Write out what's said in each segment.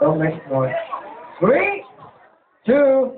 So make noise. Three, two,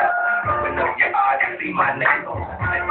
my name.